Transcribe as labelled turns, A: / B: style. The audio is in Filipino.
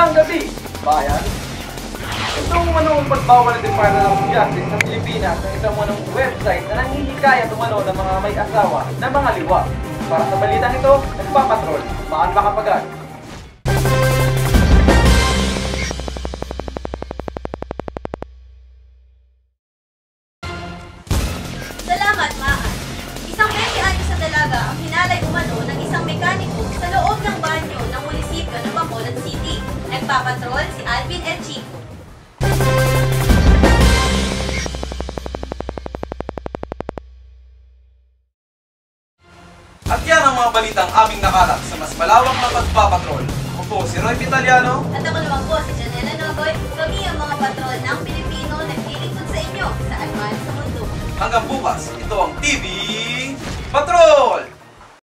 A: Magandang gabi, bayan. Itong manong pagbawal ng Department of Justice sa Pilipinas ng isang manong website na nanghihikaya tumano ng mga may asawa na mga liwa. Para sa balitang ito, nagpapatrol, maan makapagat.
B: Salamat, Maan. Nagpapatrol si Alvin L. Chico.
C: At yan ang mga balitang aming nakalap sa mas malawak na pagpapatrol. Ako po si Roy Vitaliano.
B: At ako naman po si Janela Nogoy, kami ang mga patrol ng Pilipino na nagtiligtod sa inyo saan man sa mundo.
C: Hanggang bukas, ito ang TV Patrol!